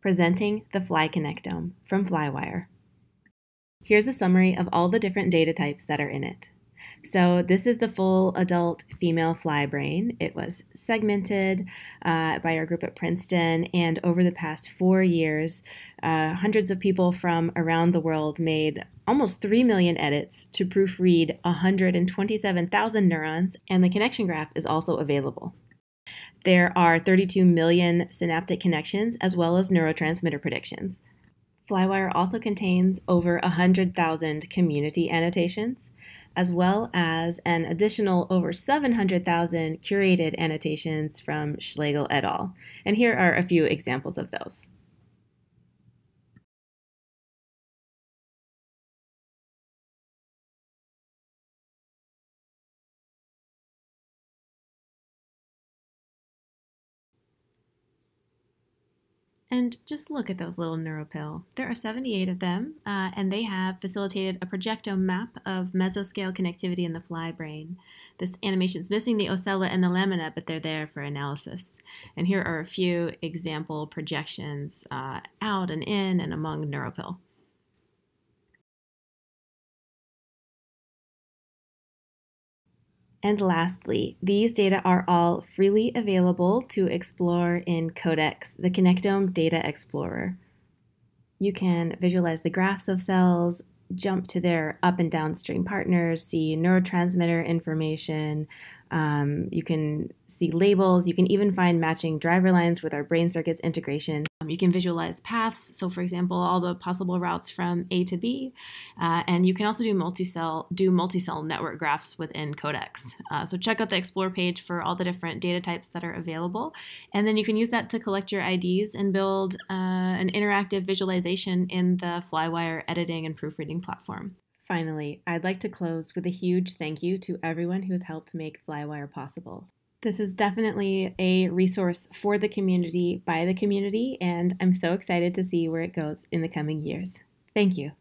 Presenting the Fly Connectome from Flywire. Here's a summary of all the different data types that are in it. So this is the full adult female fly brain. It was segmented uh, by our group at Princeton, and over the past four years, uh, hundreds of people from around the world made almost 3 million edits to proofread 127,000 neurons, and the connection graph is also available. There are 32 million synaptic connections as well as neurotransmitter predictions. Flywire also contains over 100,000 community annotations, as well as an additional over 700,000 curated annotations from Schlegel et al. And here are a few examples of those. And just look at those little neuropil. There are 78 of them, uh, and they have facilitated a projectome map of mesoscale connectivity in the fly brain. This animation is missing the ocelli and the lamina, but they're there for analysis. And here are a few example projections uh, out and in and among neuropil. And lastly, these data are all freely available to explore in Codex, the Connectome Data Explorer. You can visualize the graphs of cells, jump to their up and downstream partners, see neurotransmitter information, um, you can see labels. You can even find matching driver lines with our brain circuits integration. Um, you can visualize paths. So, for example, all the possible routes from A to B, uh, and you can also do multi-cell do multi-cell network graphs within Codex. Uh, so, check out the Explore page for all the different data types that are available, and then you can use that to collect your IDs and build uh, an interactive visualization in the Flywire editing and proofreading platform. Finally, I'd like to close with a huge thank you to everyone who has helped make Flywire possible. This is definitely a resource for the community by the community, and I'm so excited to see where it goes in the coming years. Thank you.